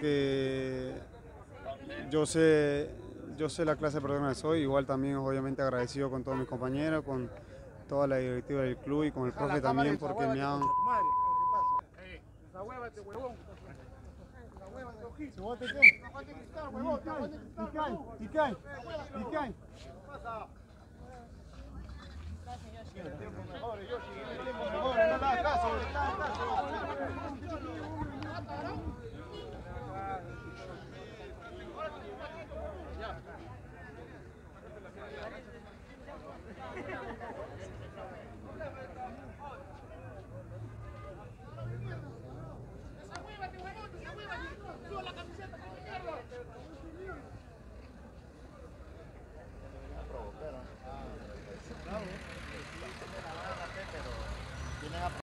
porque yo sé, yo sé la clase de persona que soy, igual también obviamente agradecido con todos mis compañeros, con toda la directiva del club y con el profe también porque me han...